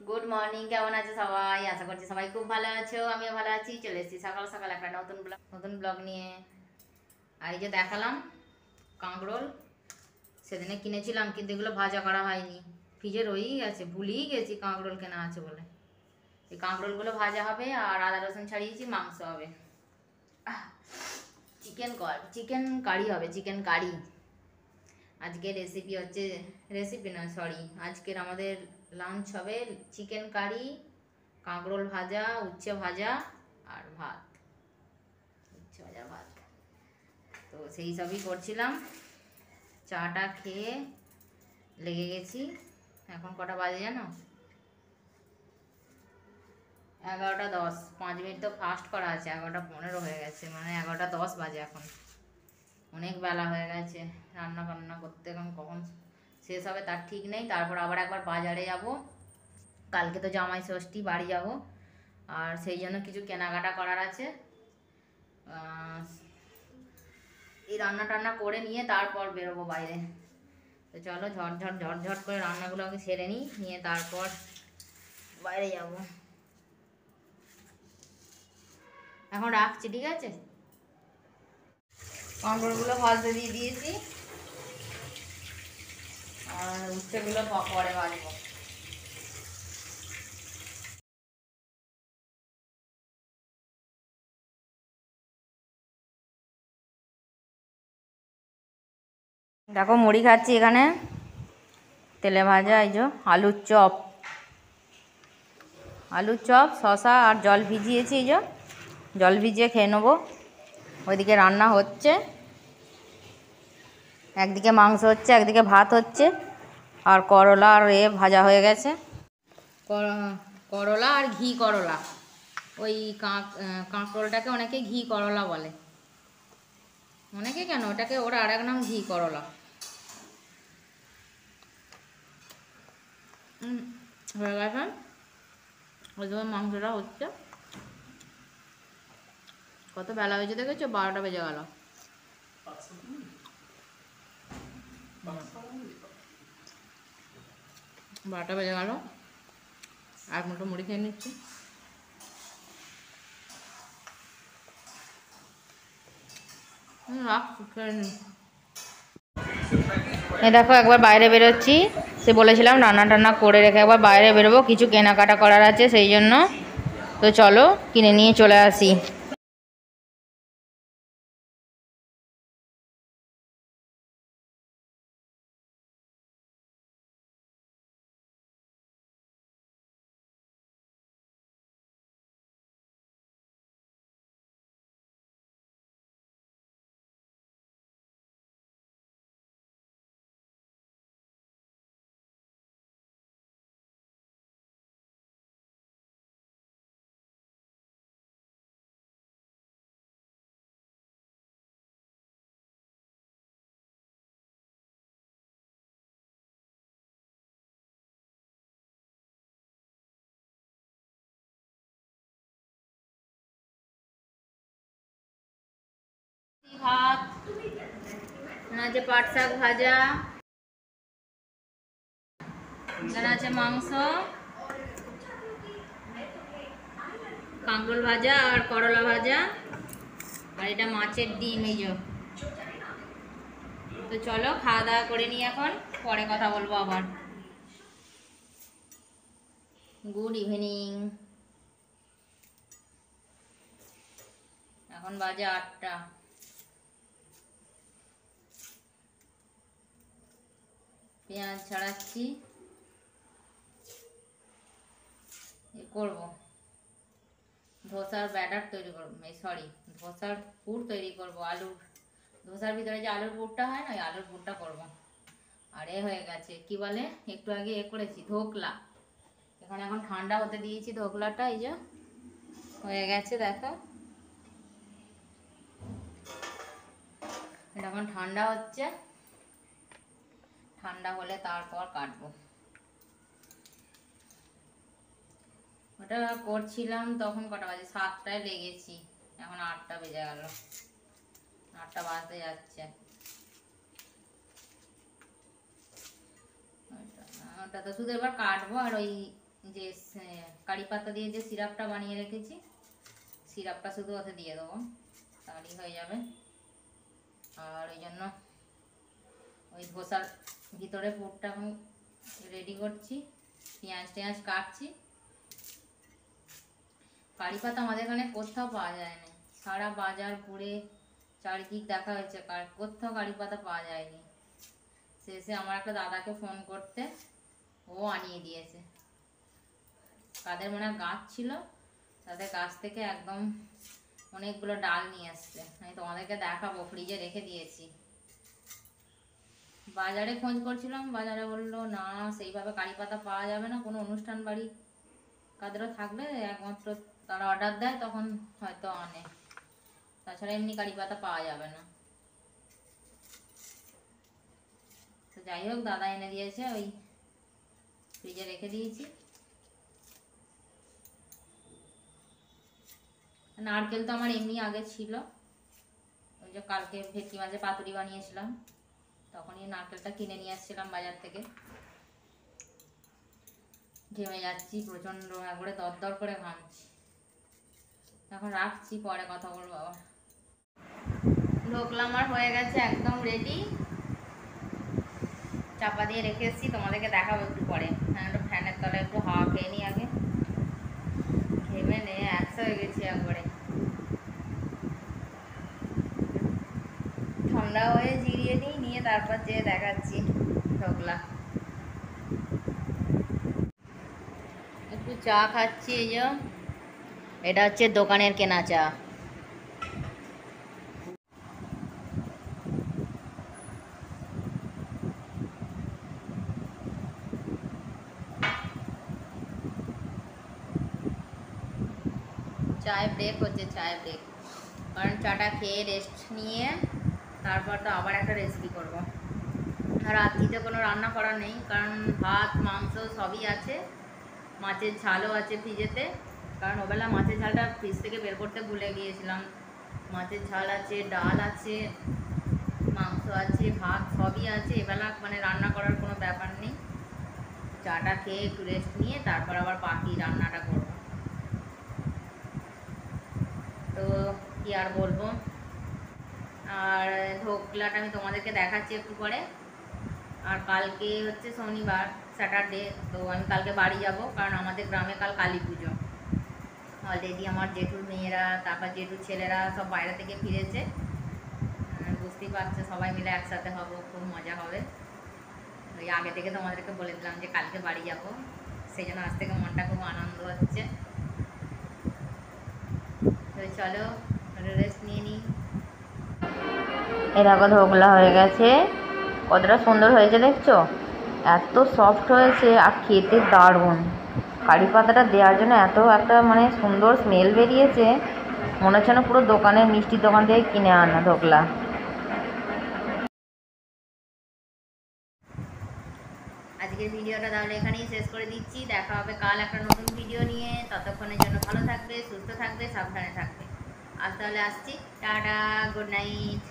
Good morning কেমন আছে সবাই? আশা করছি সবাই খুব ভালো আছো, আমিও ভালো আছি। চলে এসেছি সকাল সকাল একটা নতুন ব্লগ নতুন ব্লগ নিয়ে। আর এই যে দেখালাম, কাঁকরোল। সেদিনে কিনেছিলাম, কিন্তু এগুলো ভাজা করা হয়নি। ফ্রিজে রয়েই গেছে ভুলেই গেছি কাঁকরোল কেনা আছে বলে। এই কাঁকরোলগুলো ভাজা হবে আর আদা রসুন ছাড়িয়েছি, মাংস হবে। চিকেন চিকেন কারি হবে, চিকেন কারি। আজকে রেসিপি হচ্ছে রেসিপি না সরি আজকের আমাদের লাঞ্চ হবে চিকেন কারি কাঁকরোল ভাজা, উচ্ছে ভাজা আর ভাত। উচ্ছে ভাজা, ভাত। তো সেই সবই করছিলাম। চাটা খেয়ে লেগে গেছি। এখন কটা বাজে জানো? এগারোটা দশ। পাঁচ মিনিট তো ফাস্ট করা আছে। এগারোটা পনেরো হয়ে গেছে। মানে এগারোটা দশ বাজে এখন। অনেক বেলা হয়ে গেছে। রান্না বান্না করতে এখন কখন শেষ হবে, তার ঠিক নেই। তারপর আবার একবার বাজারে যাব। কালকে তো জামাই ষষ্ঠী, বাড়ি যাব। আর সেই জন্য কিছু কেনাকাটা করার আছে। এই রান্না টান্না করে নিয়ে তারপর বেরোবো বাইরে। তো চলো, ঝটঝট ঝটঝট করে রান্নাগুলো আগে সেরে নিই, নিয়ে তারপর বাইরে যাব। এখন রাখছি, ঠিক আছে? পাঁপড়গুলো ভাজতে দিয়ে দিয়েছি। আর পরে দেখো মুড়ি খাচ্ছি এখানে। তেলে ভাজা, এই যে আলুর চপ। আলুর চপ শশা আর জল ভিজিয়েছি, এই যে। জল ভিজিয়ে খেয়ে নেব। ওইদিকে রান্না হচ্ছে। একদিকে মাংস হচ্ছে একদিকে ভাত হচ্ছে। আর করলা আর এ ভাজা হয়ে গেছে। কর- করলা আর ঘি করলা। ওই কাঁকরোলটাকে অনেকে ঘি করলা বলে। অনেকে কেন? ওটাকে ওরা আর এক নাম ঘি করলা। হুম, হয়ে গেছে। ওইভাবে মাংসটা হচ্ছে। কত বেলা হয়েছে দেখেছ? বারোটা বেজে গেল। বারোটা বেজে গেল। এক মুঠো মুড়ি খেয়ে নিচ্ছি। দেখো, একবার বাইরে বেরোচ্ছি। সে বলেছিলাম রান্না টান্না করে রেখে একবার বাইরে বেরোবো। কিছু কেনাকাটা করার আছে সেই জন্য। তো চলো, কিনে নিয়ে চলে আসি। ভাত, এখানে আছে পাট শাক ভাজা, এখানে আছে মাংস, কাঁকরোল ভাজা আর করলা ভাজা, আর এটা মাছের ডিম, এই তো চলো, খাওয়া দাওয়া করে নিই এখন, পরে কথা বলব আবার। গুড ইভিনিং এখন বাজে আটটা। পেঁয়াজ ছাড়াচ্ছি। করব। ধোসার ব্যাটার তৈরি করব সরি ধোসার পুর তৈরি করব, আলুর। ধোসার ভিতরে যে আলুর পুরটা হয় না, ওই আলুর পুরটা করব। আর এ হয়ে গেছে, কি বলে? একটু আগে এ করেছি, ধোকলা। এখানে, এখন ঠান্ডা হতে দিয়েছি ধোকলাটা, এই যে। হয়ে গেছে, দেখো। এটা এখন ঠান্ডা হচ্ছে। ঠান্ডা হলে তারপর কাটবো। ওটা করছিলাম তখন কটা বাজে? সাতটায় লেগেছি। এখন আটটা বেজে গেল। আটটা বাজতে যাচ্ছে। ওটা- তো শুধু এবার কাটবো। আর ওই যে কারি পাতা দিয়ে যে সিরাপটা বানিয়ে রেখেছি, সিরাপটা শুধু ওতে দিয়ে দেবো। তাহলেই হয়ে যাবে। আর ওই জন্য ওই ধোসার ভিতরে পুরটা এখন রেডি করছি, পেঁয়াজ টেঁয়াজ কাটছি। কারি পাতা আমাদের এখানে কোথাও পাওয়া যায় না। সারা বাজার ঘুরে চারিদিক দেখা হয়েছে কোথাও কারি পাতা পাওয়া যায়নি। শেষে আমার একটা দাদাকে ফোন করতে, ও আনিয়ে দিয়েছে। তাদের মনে গাছ ছিল, তাদের গাছ থেকে একদম অনেকগুলো ডাল নিয়ে আসছে। আমি তোমাদেরকে দেখাবো ফ্রিজে রেখে দিয়েছি। বাজারে খোঁজ করছিলাম, বাজারে বলল, না, সেইভাবে কারি পাতা পাওয়া যাবে না, কোনো অনুষ্ঠান বাড়ি কাদেরও থাকলে, একমাত্র তারা অর্ডার দেয়, তখন হয়তো আনে। তাছাড়া এমনি কারি পাতা পাওয়া যাবে না। তো যাই হোক, দাদা এনে দিয়েছে, ওই ফ্রিজে রেখে দিয়েছি। নারকেল তো আমার এমনি আগে ছিল। ওই যে কালকে ভেটকি মাঝে পাতুরি বানিয়েছিলাম। তখনই নারকেলটা কিনে নিয়ে আসছিলাম বাজার থেকে। ঘেমে যাচ্ছি, প্রচণ্ড একবারে দরদর করে ঘামছি এখন রাখছি, পরে কথা বলব আবার। ঢোকলা আমার হয়ে গেছে একদম রেডি চাপা দিয়ে রেখে এসেছি, তোমাদেরকে দেখাবো একটু পরে। হ্যাঁ একটু ফ্যানের তলায় একটু হাওয়া খেয়ে নিই আগে। ঘেমে নে, একশো হয়ে গেছি একবারে। ঠান্ডা হয়ে তারপর যেয়ে দেখাচ্ছি ঢোকলা। একটু চা খাচ্ছি এই যে। এটা হচ্ছে দোকানের কেনা চা। চায় ব্রেক হচ্ছে, চায় ব্রেক কারণ চাটা খেয়ে রেস্ট নিয়ে তারপর তো আবার একটা রেসিপি করব। আর রাত্রিতে কোনো রান্না করা নেই, কারণ ভাত, মাংস সবই আছে, মাছের ঝালও আছে ফ্রিজেতে। কারণ ওবেলা মাছের ঝালটা ফ্রিজ থেকে বের করতে ভুলে গিয়েছিলাম। মাছের ঝাল আছে, ডাল আছে, মাংস আছে, ভাত সবই আছে, এবেলা মানে রান্না করার কোনো ব্যাপার নেই। চাটা খেয়ে একটু রেস্ট নিয়ে তারপর আবার বাকি রান্নাটা করব। তো কি আর বলব? আর ঢোকলাটা আমি তোমাদেরকে দেখাচ্ছি একটু পরে। আর কালকে হচ্ছে শনিবার, স্যাটারডে, তো আমি কালকে বাড়ি যাব, কারণ আমাদের গ্রামে কাল কালী পুজো। অলরেডি আমার জেঠুর মেয়েরা, তারপর জেঠুর ছেলেরা সব বাইরে থেকে ফিরেছে। বুঝতেই পারছ, সবাই মিলে একসাথে হব, খুব মজা হবে। ওই আগে থেকে তোমাদেরকে বলে দিলাম যে কালকে বাড়ি যাব, সেই জন্য আজ থেকে মনটা খুব আনন্দ হচ্ছে। তো চলো রেস্ট নিয়ে নিই দেখো ধোকলা হয়ে গেছে। কতটা সুন্দর হয়েছে দেখছ? এত সফট হয়েছে আর খেতে দারুণ। কারি পাতাটা দেওয়ার জন্য এত একটা মানে সুন্দর স্মেল বেরিয়েছে। মনে হচ্ছে না পুরো দোকানের মিষ্টির দোকান থেকে কিনে আনা ধোকলা। আজকের ভিডিওটা তাহলে এখানেই শেষ করে দিচ্ছি। দেখা হবে কাল একটা নতুন ভিডিও নিয়ে। ততক্ষণের জন্য ভালো থাকবে, সুস্থ থাকবে, সাবধানে থাকবে। আজ তাহলে আসছি। Tata good night